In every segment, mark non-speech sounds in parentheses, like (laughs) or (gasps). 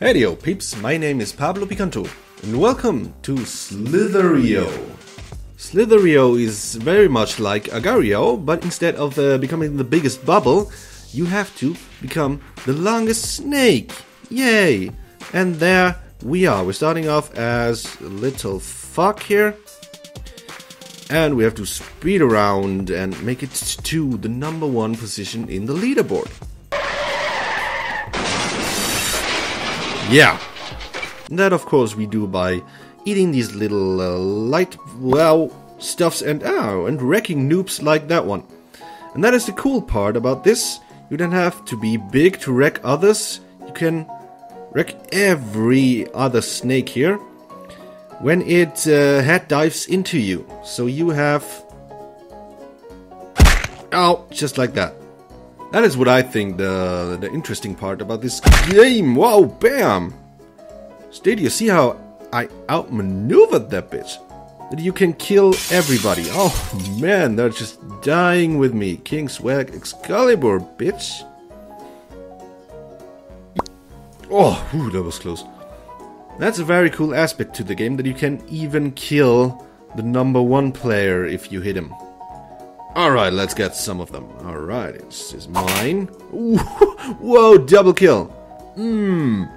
Heyo peeps, my name is Pablo Picanto and welcome to Slitherio. Slitherio is very much like Agar.io, but instead of uh, becoming the biggest bubble, you have to become the longest snake. Yay! And there we are. We're starting off as a little fuck here. And we have to speed around and make it to the number one position in the leaderboard. Yeah. That, of course, we do by eating these little uh, light, well, stuffs and oh, and wrecking noobs like that one. And that is the cool part about this. You don't have to be big to wreck others. You can wreck every other snake here when it uh, head dives into you. So you have. Oh, just like that. That is what I think the the interesting part about this game. Wow, bam! Stadia, see how I outmaneuvered that bitch? That you can kill everybody. Oh man, they're just dying with me. King Swag Excalibur, bitch. Oh, whew, that was close. That's a very cool aspect to the game that you can even kill the number one player if you hit him. Alright, let's get some of them. Alright, this is mine. (laughs) Whoa, double kill. Mmm.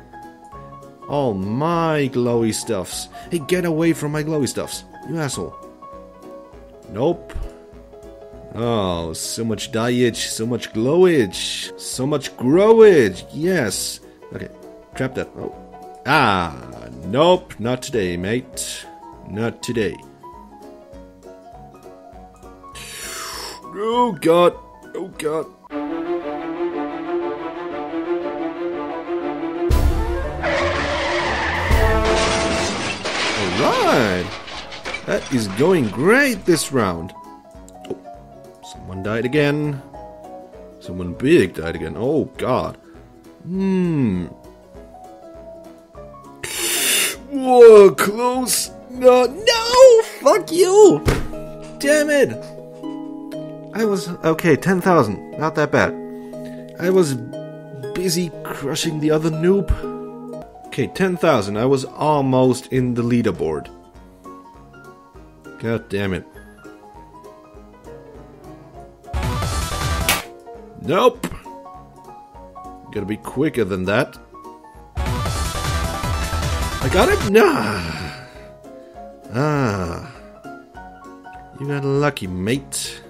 All my glowy stuffs. Hey, get away from my glowy stuffs, you asshole. Nope. Oh, so much diage, so much glowage, so much growage. Yes. Okay, trap that. Oh. Ah, nope, not today, mate. Not today. Oh god. Oh god. Alright. That is going great this round. Oh, someone died again. Someone big died again. Oh god. Hmm. Whoa, close. No, no! Fuck you! Damn it! I was okay, 10,000. Not that bad. I was busy crushing the other noob. Okay, 10,000. I was almost in the leaderboard. God damn it. Nope. Gotta be quicker than that. I got it? Nah. Ah. You got lucky, mate.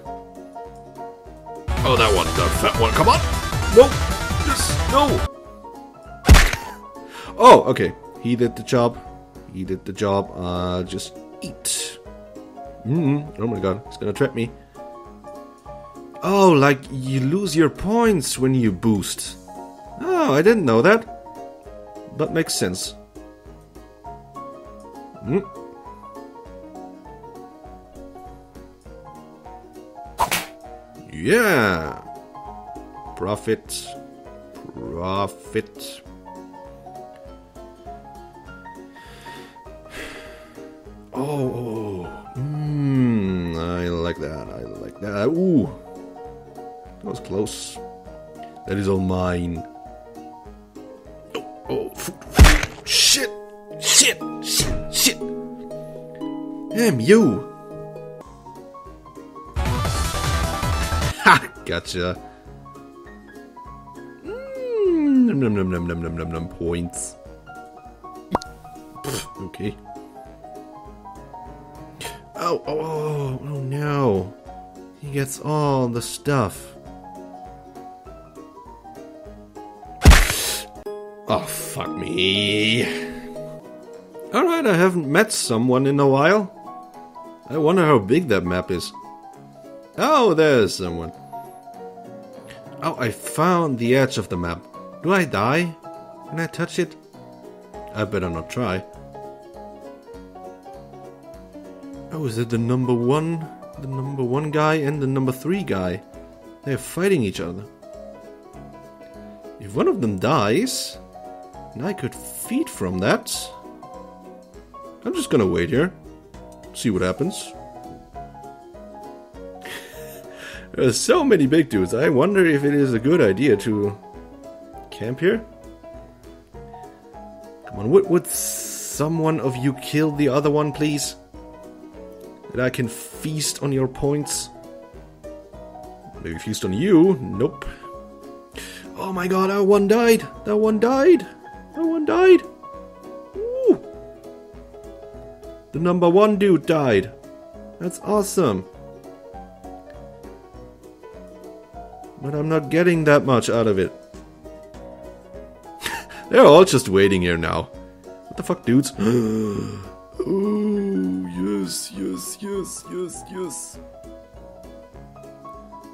Oh, that one, the fat one. Come on! No! Yes! No! Oh, okay. He did the job. He did the job. Uh, just eat. Mm -hmm. Oh my god, it's gonna trap me. Oh, like you lose your points when you boost. Oh, I didn't know that. That makes sense. Mm. Yeah. Profit. Profit. (sighs) Oh. Mmm. I like that. I like that. Ooh. That was close. That is all mine. Oh, oh. Shit. Shit. Shit. Shit. Damn you. Gotcha. Mm, num num num num num num num num points. Pfft, okay. Oh, oh, oh, oh no. He gets all the stuff. Oh, fuck me. Alright, I haven't met someone in a while. I wonder how big that map is. Oh, there's someone. Oh, I found the edge of the map. Do I die? Can I touch it? I better not try. Oh, is it the number one? The number one guy and the number three guy? They're fighting each other. If one of them dies, and I could feed from that. I'm just gonna wait here. See what happens. So many big dudes. I wonder if it is a good idea to camp here. Come on, would, would someone of you kill the other one, please? That I can feast on your points. Maybe feast on you? Nope. Oh my god, that one died! That one died! That one died! Ooh. The number one dude died. That's awesome. But I'm not getting that much out of it. (laughs) They're all just waiting here now. What the fuck, dudes? (gasps) oh, yes, yes, yes, yes, yes.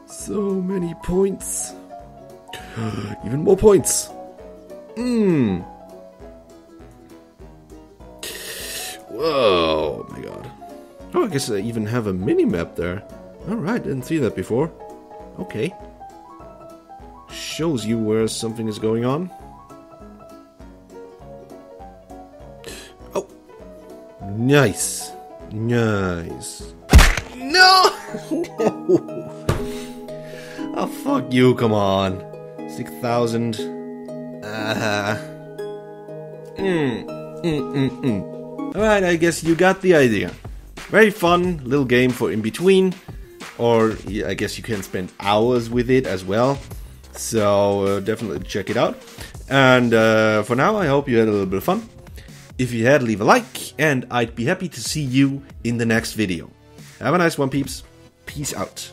So many points. (sighs) Even more points. Mmm. Whoa, oh my god. Oh, I guess I even have a mini map there. Alright, didn't see that before. Okay. Shows you where something is going on. Oh! Nice. Nice. No! (laughs) oh, fuck you, come on. 6,000. Uh, mm, mm, mm, mm. Alright, I guess you got the idea. Very fun little game for in between. Or I guess you can spend hours with it as well. So uh, definitely check it out. And uh, for now, I hope you had a little bit of fun. If you had, leave a like, and I'd be happy to see you in the next video. Have a nice one, peeps. Peace out.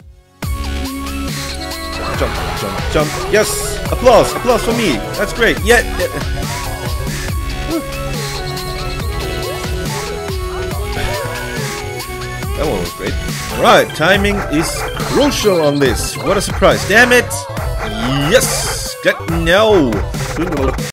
Jump, jump, jump. Yes! Applause! Applause for me! That's great! Yeah! That one was great. Alright, timing is crucial on this. What a surprise. Damn it! Yes! Get no!